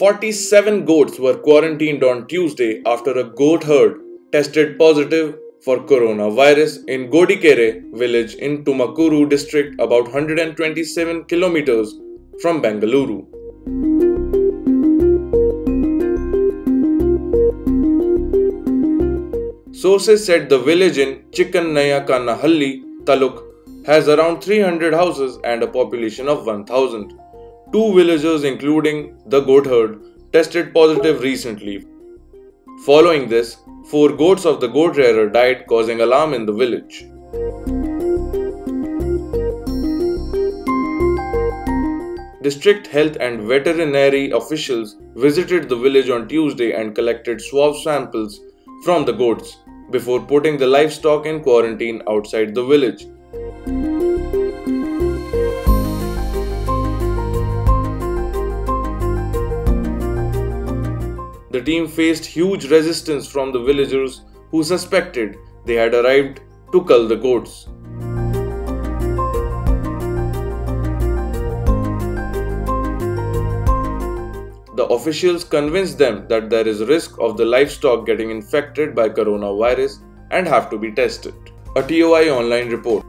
47 goats were quarantined on Tuesday after a goat herd tested positive for coronavirus in Godekere village in Tumakuru district about 127 kilometers from Bengaluru. Sources said the village in Chikkannayakanahalli Taluk has around 300 houses and a population of 1000. Two villagers, including the goat herd, tested positive recently. Following this, four goats of the goat rearer died, causing alarm in the village. District health and veterinary officials visited the village on Tuesday and collected swab samples from the goats before putting the livestock in quarantine outside the village. The team faced huge resistance from the villagers who suspected they had arrived to cull the goats. The officials convinced them that there is risk of the livestock getting infected by coronavirus and have to be tested. A TOI online report.